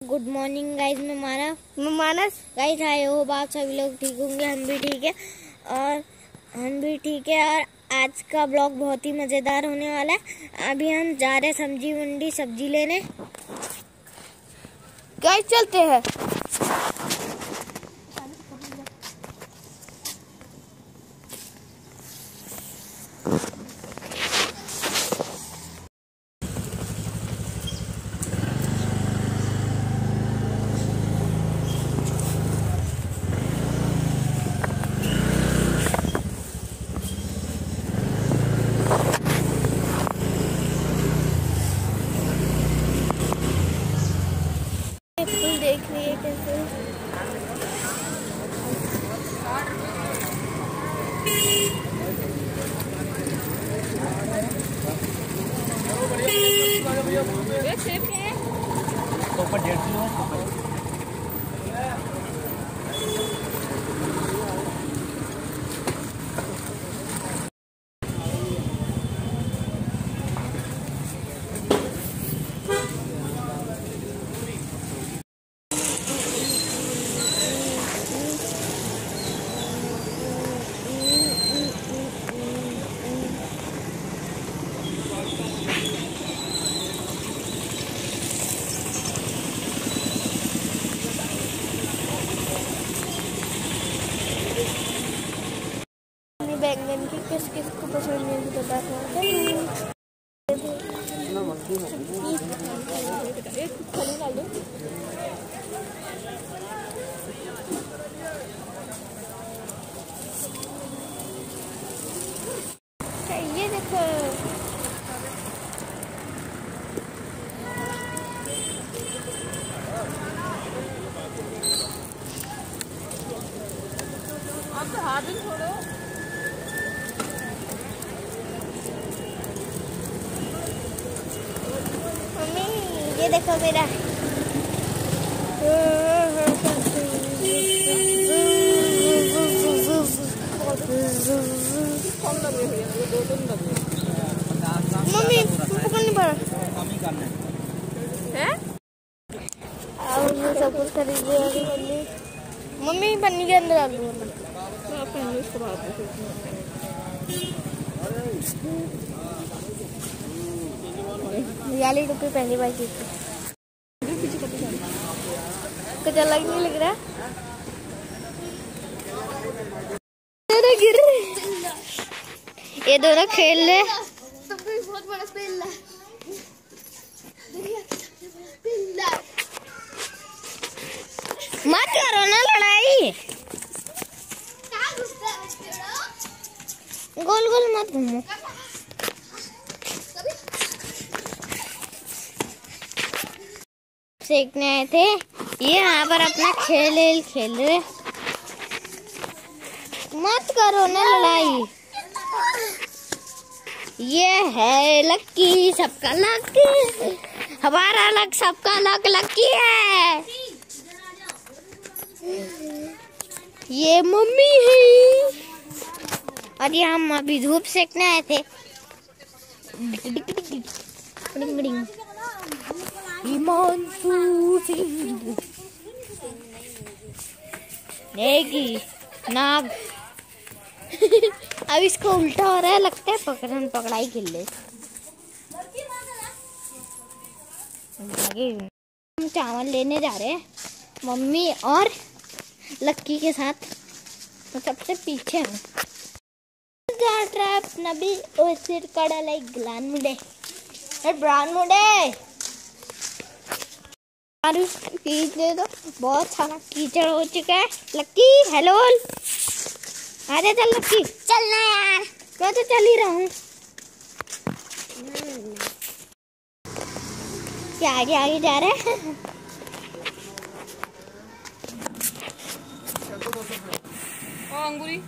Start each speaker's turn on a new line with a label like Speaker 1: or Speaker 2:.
Speaker 1: Good morning guys मैं माना
Speaker 2: मैं मानस
Speaker 1: गाइज़ आए हो बात सभी लोग ठीक होंगे। हम भी ठीक है। और हम भी ठीक है। और आज का ब्लॉग बहुत ही मज़ेदार होने वाला है। अभी हम जा रहे हैं सब्ज़ी मंडी सब्ज़ी लेने।
Speaker 2: गाइज़ चलते हैं।
Speaker 3: ऊपर डेढ़ किलो है
Speaker 2: बैंगन की किस किस को पसंद है मुझे बता ये देखो। मम्मी ये देखो मेरा मम्मी पकड़ नहीं पड़ा
Speaker 3: कम ही करना है
Speaker 2: अब ये सब कुछ खरीद लिया अभी मम्मी मम्मी पन्नी के पहली बार की थी। कुछ अलग नहीं लग रहा। अरे गिर।
Speaker 1: ये दोनों खेल ले
Speaker 2: बहुत बड़ा
Speaker 1: मत करो ना लड़ाई। गोल गोल मत घूमो। सीखने आए थे। ये यहाँ पर अपना खेल खेल रहे मत करो ना लड़ाई। ये है लक्की, सबका लक। हमारा लक, सबका लक लक्की है। ये मम्मी है। और ये हम अभी धूप सेकने आए थे। हिमांशु सिंह नेगी, नाग। अब इसको उल्टा हो रहा है, लगता है पकड़न पकड़ाई खेल ले हम चावल लेने जा रहे हैं, मम्मी और लक्की के साथ। तो सबसे पीछे हूँ। ट्रैप नबी ओसिर कड़ा लाइक ग्लान मुडे। ब्राउन मुडे। और कीच दे दो बहुत सारा कीचड़ हो चुका है। Lucky hello. अरे चल लक्की। चलना यार। मैं तो चल ही रहा हूँ। क्या आगे आगे जा रहे हैं।
Speaker 4: अंगूरी।